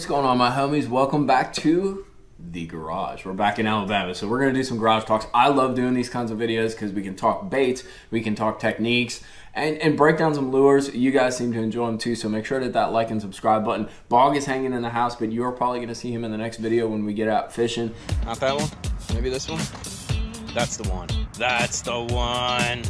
What's going on, my homies? Welcome back to the garage. We're back in Alabama, so we're gonna do some garage talks. I love doing these kinds of videos because we can talk baits, we can talk techniques, and, and break down some lures. You guys seem to enjoy them too, so make sure to hit that like and subscribe button. Bog is hanging in the house, but you're probably gonna see him in the next video when we get out fishing. Not that one? Maybe this one? That's the one. That's the one.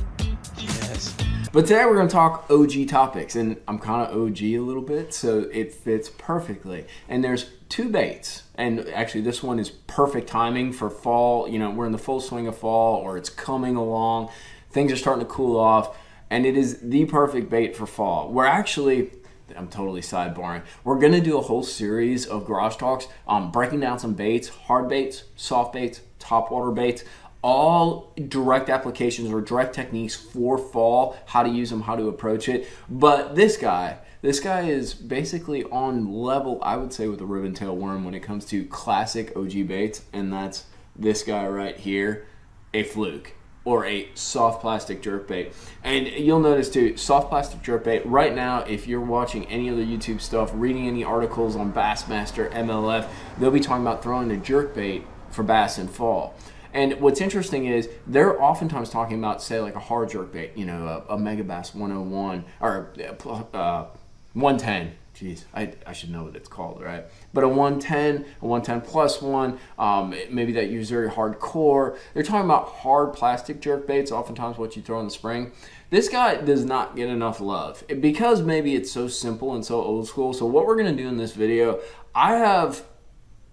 But today we're going to talk OG topics, and I'm kind of OG a little bit, so it fits perfectly. And there's two baits, and actually this one is perfect timing for fall. You know, we're in the full swing of fall, or it's coming along. Things are starting to cool off, and it is the perfect bait for fall. We're actually I'm totally sidebarring. We're gonna do a whole series of garage talks, um, breaking down some baits, hard baits, soft baits, top water baits, all direct applications or direct techniques for fall, how to use them, how to approach it. But this guy, this guy is basically on level, I would say, with a ribbon tail worm when it comes to classic OG baits, and that's this guy right here, a fluke or a soft plastic jerkbait. And you'll notice too, soft plastic jerkbait, right now, if you're watching any of the YouTube stuff, reading any articles on Bassmaster, MLF, they'll be talking about throwing a jerkbait for bass in fall. And what's interesting is they're oftentimes talking about, say, like a hard jerk bait, you know, a, a Megabass 101 or uh, 110. Jeez, I, I should know what it's called, right? But a 110, a 110 plus one, um, maybe that very hardcore. They're talking about hard plastic jerk baits, oftentimes what you throw in the spring. This guy does not get enough love because maybe it's so simple and so old school. So what we're gonna do in this video, I have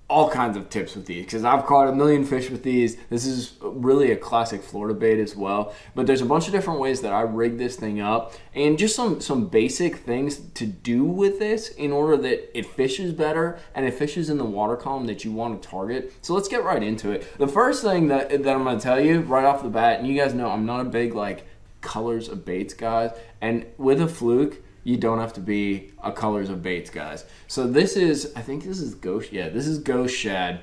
all kinds of tips with these because I've caught a million fish with these. This is really a classic Florida bait as well. But there's a bunch of different ways that I rig this thing up and just some some basic things to do with this in order that it fishes better and it fishes in the water column that you want to target. So let's get right into it. The first thing that, that I'm going to tell you right off the bat, and you guys know I'm not a big like colors of baits guys, and with a fluke, you don't have to be a colors of baits guys. So this is, I think this is ghost, yeah, this is ghost shad.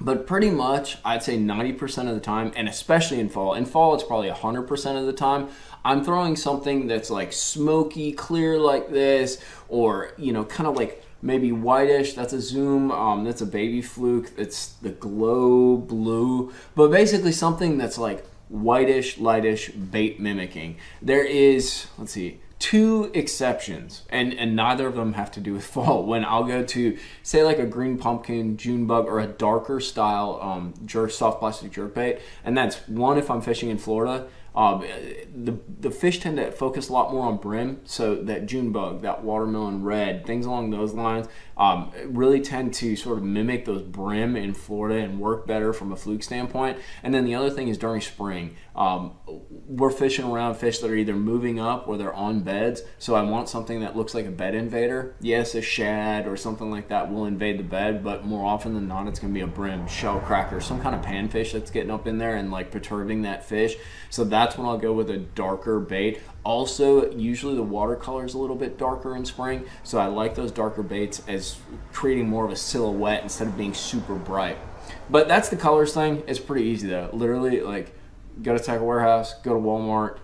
But pretty much, I'd say 90% of the time, and especially in fall, in fall it's probably 100% of the time, I'm throwing something that's like smoky, clear like this, or, you know, kind of like maybe whitish. That's a zoom. Um, that's a baby fluke. It's the glow blue. But basically something that's like whitish, lightish, bait mimicking. There is, let's see, two exceptions, and, and neither of them have to do with fall. When I'll go to, say, like a green pumpkin, June bug, or a darker style um, jerk, soft plastic jerk bait, and that's one if I'm fishing in Florida, um, the, the fish tend to focus a lot more on brim, so that June bug, that watermelon red, things along those lines um, really tend to sort of mimic those brim in Florida and work better from a fluke standpoint. And then the other thing is during spring, um, we're fishing around fish that are either moving up or they're on beds. So I want something that looks like a bed invader. Yes, a shad or something like that will invade the bed, but more often than not, it's going to be a brim, shell cracker, some kind of panfish that's getting up in there and like perturbing that fish. So that's when I'll go with a darker bait. Also, usually the watercolor is a little bit darker in spring, so I like those darker baits as creating more of a silhouette instead of being super bright. But that's the colors thing. It's pretty easy though. Literally, like, go to Tackle Warehouse, go to Walmart,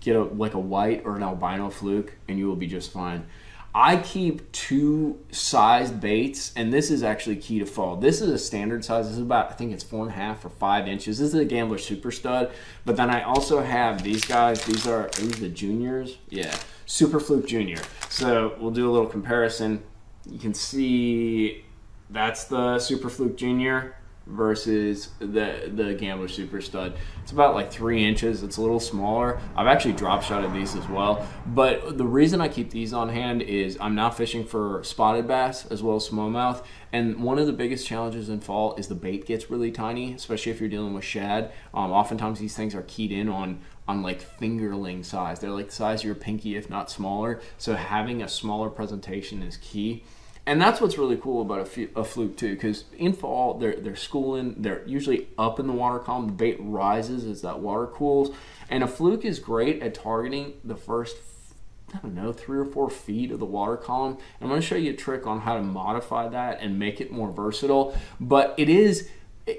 get a like a white or an albino fluke, and you will be just fine. I keep two sized baits, and this is actually key to fall. This is a standard size. This is about, I think it's four and a half or five inches. This is a Gambler Super Stud. But then I also have these guys. These are, are these the juniors? Yeah, Super Fluke Junior. So we'll do a little comparison. You can see that's the Super Fluke Junior versus the the Gambler Super Stud. It's about like three inches. It's a little smaller. I've actually drop shotted these as well. But the reason I keep these on hand is I'm now fishing for spotted bass as well as smallmouth. And one of the biggest challenges in fall is the bait gets really tiny, especially if you're dealing with shad. Um, oftentimes these things are keyed in on on like fingerling size. They're like the size of your pinky, if not smaller. So having a smaller presentation is key. And that's what's really cool about a, a fluke too, because in fall they're they're schooling. They're usually up in the water column. The bait rises as that water cools, and a fluke is great at targeting the first. I don't know, three or four feet of the water column. And I'm going to show you a trick on how to modify that and make it more versatile. But it is,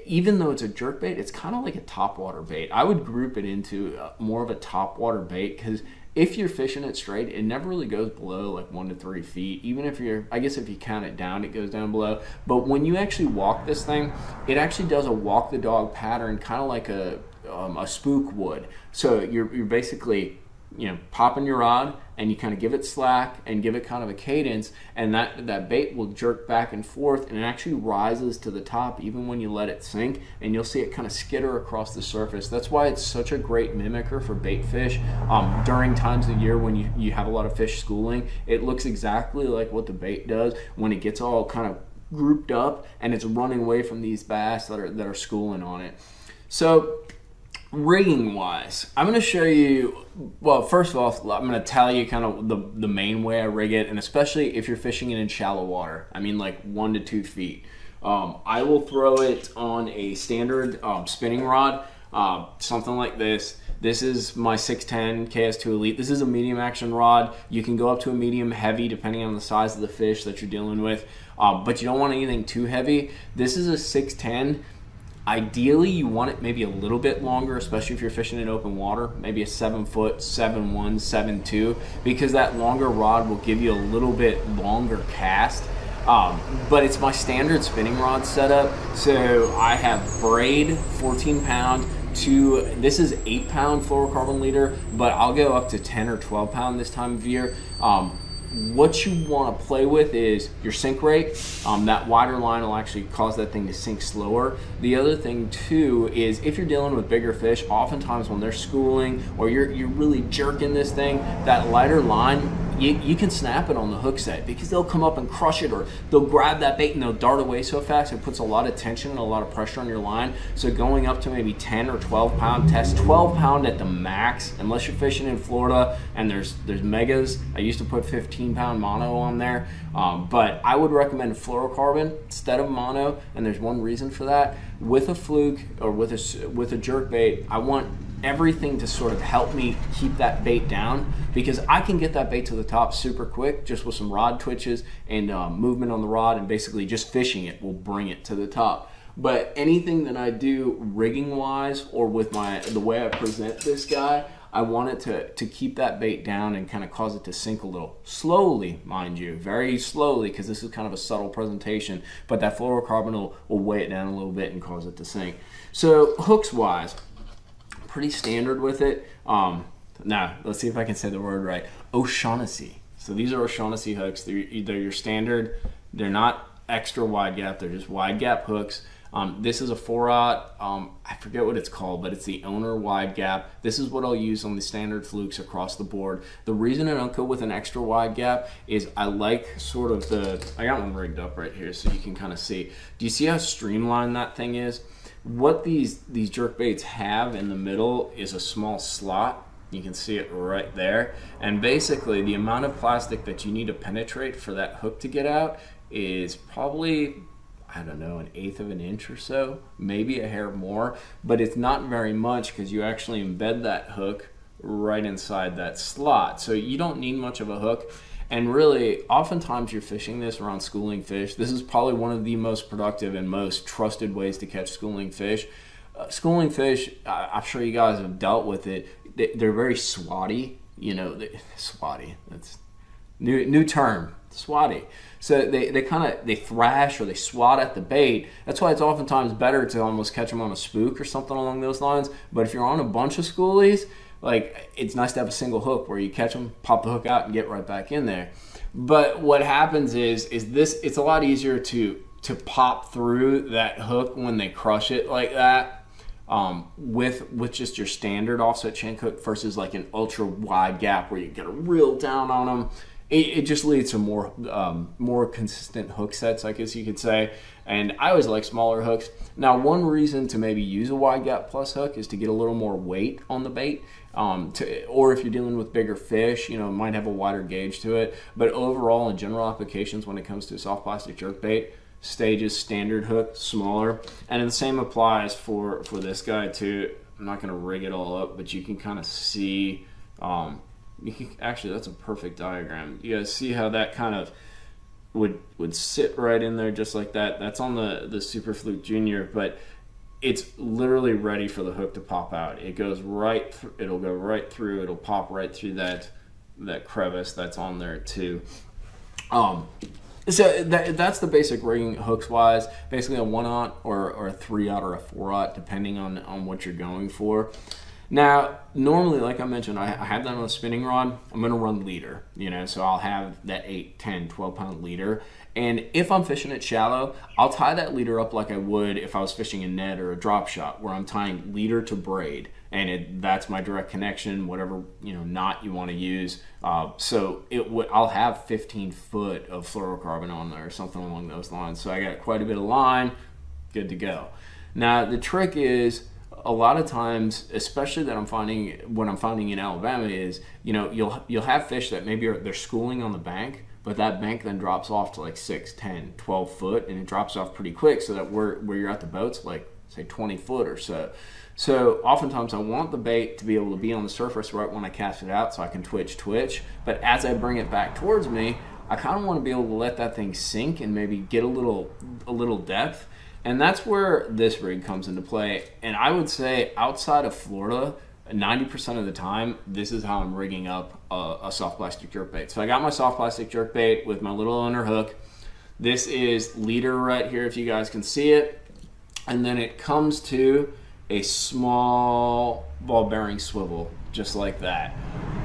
even though it's a jerk bait, it's kind of like a top water bait. I would group it into uh, more of a top water bait because if you're fishing it straight, it never really goes below like one to three feet. Even if you're, I guess if you count it down, it goes down below. But when you actually walk this thing, it actually does a walk the dog pattern, kind of like a um, a spook would. So you're you're basically you know popping your rod and you kind of give it slack and give it kind of a cadence and that that bait will jerk back and forth and it actually rises to the top even when you let it sink and you'll see it kind of skitter across the surface. That's why it's such a great mimicker for bait fish. Um, during times of year when you, you have a lot of fish schooling it looks exactly like what the bait does when it gets all kind of grouped up and it's running away from these bass that are that are schooling on it. So rigging wise i'm going to show you well first of all i'm going to tell you kind of the, the main way i rig it and especially if you're fishing it in shallow water i mean like one to two feet um, i will throw it on a standard um, spinning rod uh, something like this this is my 610 KS2 Elite. This is a medium action rod. You can go up to a medium heavy depending on the size of the fish that you're dealing with, uh, but you don't want anything too heavy. This is a 610 Ideally, you want it maybe a little bit longer, especially if you're fishing in open water, maybe a seven foot, seven one, seven two, because that longer rod will give you a little bit longer cast. Um, but it's my standard spinning rod setup. So I have braid, 14 pound, to this is 8 pound fluorocarbon leader, but I'll go up to 10 or 12 pound this time of year. Um, what you want to play with is your sink rate. Um, that wider line will actually cause that thing to sink slower. The other thing too is if you're dealing with bigger fish, oftentimes when they're schooling or you're you're really jerking this thing, that lighter line you, you can snap it on the hook set because they'll come up and crush it or they'll grab that bait and they'll dart away so fast. It puts a lot of tension and a lot of pressure on your line. So going up to maybe 10 or 12 pound test 12 pound at the max unless you're fishing in florida and there's there's megas. I used to put 15 pound mono on there. Um, but i would recommend fluorocarbon instead of mono and there's one reason for that. With a fluke or with a with a jerk bait i want everything to sort of help me keep that bait down because I can get that bait to the top super quick just with some rod twitches and um, movement on the rod and basically just fishing it will bring it to the top. But anything that I do rigging wise or with my the way I present this guy, I want it to, to keep that bait down and kind of cause it to sink a little. Slowly, mind you, very slowly, because this is kind of a subtle presentation, but that fluorocarbon will, will weigh it down a little bit and cause it to sink. So hooks wise, pretty standard with it. Um, now, let's see if I can say the word right. O'Shaughnessy. So these are O'Shaughnessy hooks. They're, they're your standard. They're not extra wide gap. They're just wide gap hooks. Um, this is a 4-aught. Um, I forget what it's called, but it's the owner wide gap. This is what I'll use on the standard flukes across the board. The reason I don't go with an extra wide gap is I like sort of the. I got one rigged up right here so you can kind of see. Do you see how streamlined that thing is? What these these jerk baits have in the middle is a small slot you can see it right there and basically the amount of plastic that you need to penetrate for that hook to get out is probably I don't know, an eighth of an inch or so, maybe a hair more, but it's not very much because you actually embed that hook right inside that slot. So you don't need much of a hook. And really, oftentimes you're fishing this around schooling fish. This is probably one of the most productive and most trusted ways to catch schooling fish. Uh, schooling fish, I, I'm sure you guys have dealt with it. They, are very swatty. You know, they, swatty. That's new new term. Swatty. So they, they kind of they thrash or they swat at the bait. That's why it's oftentimes better to almost catch them on a spook or something along those lines. But if you're on a bunch of schoolies, like it's nice to have a single hook where you catch them, pop the hook out, and get right back in there. But what happens is is this it's a lot easier to to pop through that hook when they crush it like that um, with with just your standard offset shank hook versus like an ultra wide gap where you get a real down on them. It, it just leads to more um, more consistent hook sets, I guess you could say. And I always like smaller hooks. Now, one reason to maybe use a wide gap plus hook is to get a little more weight on the bait. Um, to, or if you're dealing with bigger fish, you know, might have a wider gauge to it. But overall, in general applications, when it comes to soft plastic jerk bait, stages standard hook, smaller, and the same applies for for this guy too. I'm not going to rig it all up, but you can kind of see. Um, you can, actually, that's a perfect diagram. You guys see how that kind of would would sit right in there just like that. That's on the the Super Fluke Junior, but it's literally ready for the hook to pop out. It goes right. It'll go right through. It'll pop right through that that crevice that's on there too. Um, so that, that's the basic rigging hooks wise. Basically a one aught or, or a three aught or a four aught, depending on on what you're going for. Now, normally, like I mentioned, I, I have that on a spinning rod. I'm going to run leader, you know, so I'll have that 8, 10, 12 pound leader. And if I'm fishing it shallow, I'll tie that leader up like I would if I was fishing a Ned or a drop shot, where I'm tying leader to braid, and it, that's my direct connection, whatever you know knot you want to use. Uh, so it w- I'll have 15 foot of fluorocarbon on there, or something along those lines. So I got quite a bit of line, good to go. Now the trick is a lot of times, especially that I'm finding what I'm finding in Alabama is, you know, you'll you'll have fish that maybe are, they're schooling on the bank, but that bank then drops off to like 6, 10, 12 foot, and it drops off pretty quick so that where, where you're at the boat's like, say, 20 foot or so. So oftentimes I want the bait to be able to be on the surface right when I cast it out so I can twitch, twitch. But as I bring it back towards me, I kind of want to be able to let that thing sink and maybe get a little a little depth. And that's where this rig comes into play. And I would say outside of Florida, 90% of the time, this is how I'm rigging up a, a soft plastic jerk bait. So I got my soft plastic jerk bait with my little under hook. This is leader right here, if you guys can see it. And then it comes to a small ball bearing swivel, just like that.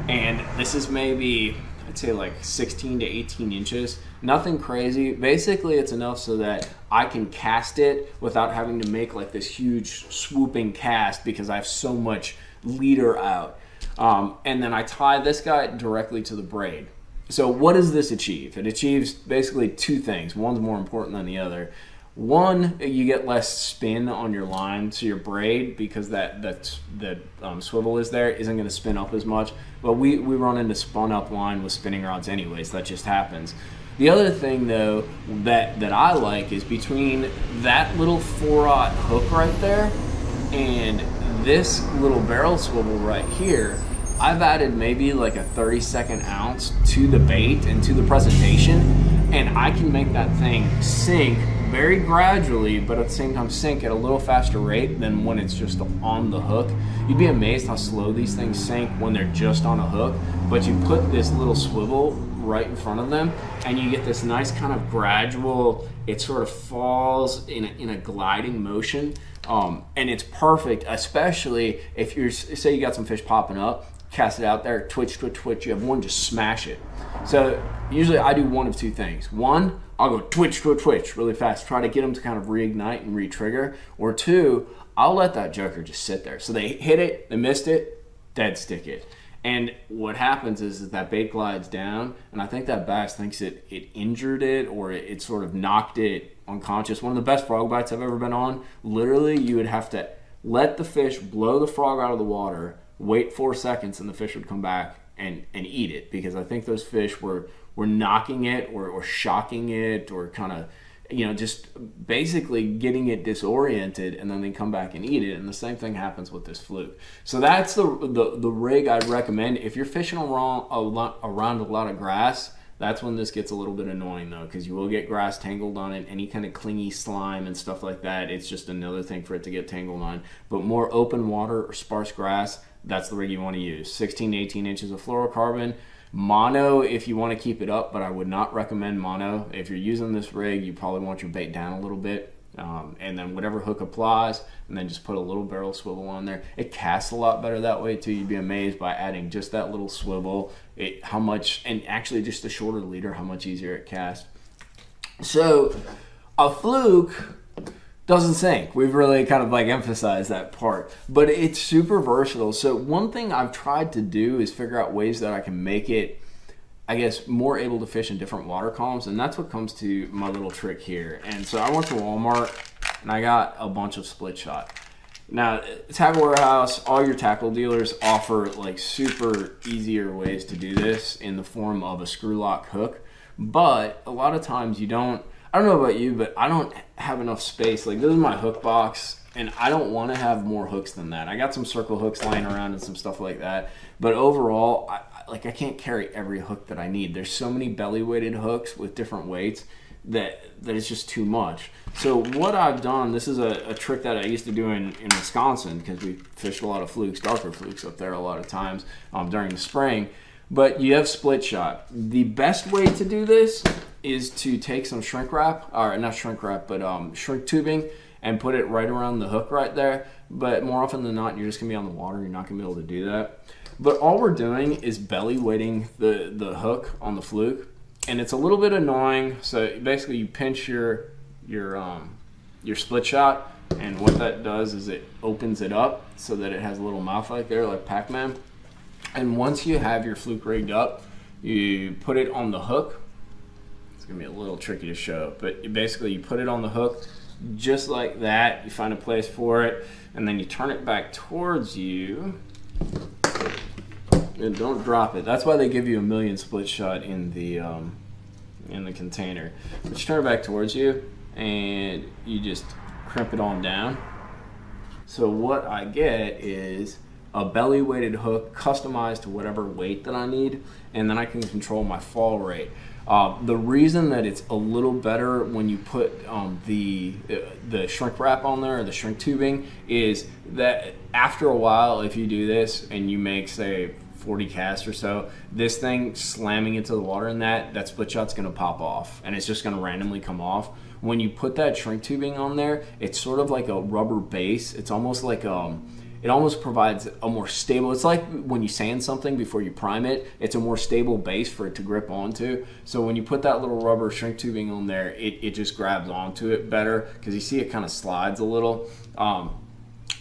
And this is maybe, I'd say like 16 to 18 inches. Nothing crazy. Basically, it's enough so that I can cast it without having to make like this huge swooping cast because I have so much leader out. Um, and then I tie this guy directly to the braid. So what does this achieve? It achieves basically two things. One's more important than the other. One, you get less spin on your line, so your braid because that that that um, swivel is there isn't going to spin up as much. But we we run into spun up line with spinning rods anyways. That just happens. The other thing though that that I like is between that little four aught hook right there and this little barrel swivel right here. I've added maybe like a 30 second ounce to the bait and to the presentation, and I can make that thing sink very gradually, but at the same time sink at a little faster rate than when it's just on the hook. You'd be amazed how slow these things sink when they're just on a hook, but you put this little swivel right in front of them and you get this nice kind of gradual, it sort of falls in a, in a gliding motion. Um, and it's perfect, especially if you're, say you got some fish popping up, cast it out there, twitch, twitch, twitch. You have one, just smash it. So usually I do one of two things. One, I'll go twitch, twitch, twitch really fast, try to get them to kind of reignite and re-trigger. Or two, I'll let that joker just sit there. So they hit it, they missed it, dead stick it. And what happens is, is that bait glides down, and I think that bass thinks it, it injured it or it, it sort of knocked it unconscious. One of the best frog bites I've ever been on. Literally, you would have to let the fish blow the frog out of the water, wait four seconds, and the fish would come back and, and eat it because I think those fish were, were knocking it or, or shocking it or kind of, you know, just basically getting it disoriented and then they come back and eat it. And the same thing happens with this fluke. So that's the, the, the rig I'd recommend. If you're fishing around a lot, around a lot of grass, that's when this gets a little bit annoying though, because you will get grass tangled on it, any kind of clingy slime and stuff like that. It's just another thing for it to get tangled on. But more open water or sparse grass, that's the rig you want to use. 16 to 18 inches of fluorocarbon. Mono if you want to keep it up, but I would not recommend mono. If you're using this rig, you probably want your bait down a little bit. Um, and then whatever hook applies, and then just put a little barrel swivel on there. It casts a lot better that way too. You'd be amazed by adding just that little swivel, it, how much, and actually just the shorter leader, how much easier it casts. So a fluke doesn't sink. We've really kind of like emphasized that part, but it's super versatile. So one thing I've tried to do is figure out ways that I can make it I guess, more able to fish in different water columns, and that's what comes to my little trick here. And so I went to Walmart and I got a bunch of split shot. Now, Tackle Warehouse, all your tackle dealers offer like super easier ways to do this in the form of a screw lock hook, but a lot of times you don't. I don't know about you, but I don't have enough space. Like this is my hook box, and I don't want to have more hooks than that. I got some circle hooks lying around and some stuff like that, but overall, I, like I can't carry every hook that I need. There's so many belly weighted hooks with different weights that that it's just too much. So what I've done, this is a, a trick that I used to do in, in Wisconsin because we fished a lot of flukes, darker flukes up there a lot of times um, during the spring. But you have split shot. The best way to do this is to take some shrink wrap, or not shrink wrap, but um, shrink tubing, and put it right around the hook right there. But more often than not, you're just gonna be on the water. You're not gonna be able to do that. But all we're doing is belly weighting the, the hook on the fluke. And it's a little bit annoying. So basically you pinch your your um, your split shot and what that does is it opens it up so that it has a little mouth like there like Pac-Man. And once you have your fluke rigged up, you put it on the hook. Gonna be a little tricky to show, but basically you put it on the hook just like that. You find a place for it, and then you turn it back towards you and don't drop it. That's why they give you a million split shot in the um, in the container. But you turn it back towards you, and you just crimp it on down. So what I get is a belly weighted hook customized to whatever weight that I need, and then I can control my fall rate. Uh, the reason that it's a little better when you put um, the uh, the shrink wrap on there or the shrink tubing is that after a while, if you do this and you make say 40 casts or so, this thing slamming into the water in that, that split shot's gonna pop off and it's just gonna randomly come off. When you put that shrink tubing on there, it's sort of like a rubber base. It's almost like um, it almost provides a more stable it's like when you sand something before you prime it it's a more stable base for it to grip onto. So when you put that little rubber shrink tubing on there it, it just grabs onto it better because you see it kind of slides a little. Um,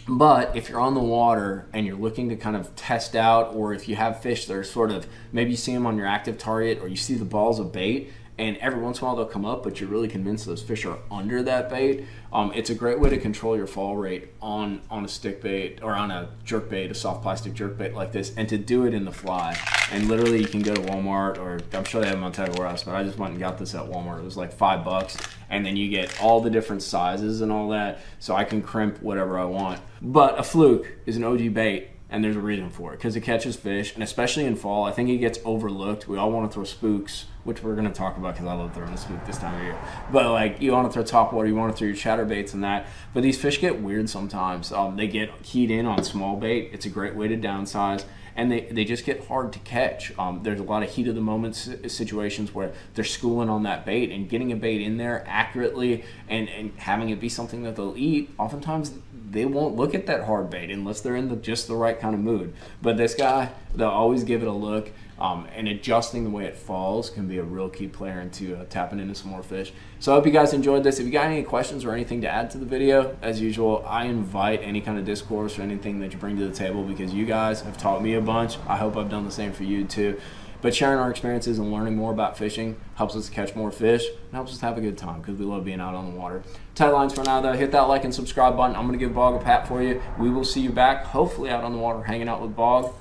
but if you're on the water and you're looking to kind of test out, or if you have fish that are sort of maybe you see them on your active target, or you see the balls of bait, and every once in a while they'll come up, but you're really convinced those fish are under that bait. Um, it's a great way to control your fall rate on on a stick bait or on a jerk bait, a soft plastic jerk bait like this, and to do it in the fly. And literally, you can go to Walmart or I'm sure they have them on Tackle Warehouse, but I just went and got this at Walmart. It was like five bucks, and then you get all the different sizes and all that, so I can crimp whatever I want. But a fluke is an OG bait and there's a reason for it because it catches fish, and especially in fall, I think it gets overlooked. We all want to throw spooks, which we're going to talk about because I love throwing a spook this time of year. But like, you want to throw top water, you want to throw your chatterbaits and that. But these fish get weird sometimes. Um, they get keyed in on small bait. It's a great way to downsize and they, they just get hard to catch. Um, there's a lot of heat of the moment situations where they're schooling on that bait and getting a bait in there accurately and, and having it be something that they'll eat. Oftentimes, they won't look at that hard bait unless they're in the, just the right kind of mood. But this guy, they'll always give it a look. Um, and adjusting the way it falls can be a real key player into uh, tapping into some more fish. So I hope you guys enjoyed this. If you got any questions or anything to add to the video, as usual, I invite any kind of discourse or anything that you bring to the table because you guys have taught me a bunch. I hope I've done the same for you too. But sharing our experiences and learning more about fishing helps us catch more fish and helps us have a good time because we love being out on the water. Tight lines for now, though. Hit that like and subscribe button. I'm going to give Bog a pat for you. We will see you back, hopefully out on the water, hanging out with Bog,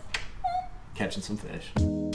catching some fish.